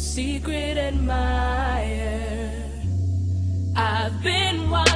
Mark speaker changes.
Speaker 1: secret admirer. I've been watching.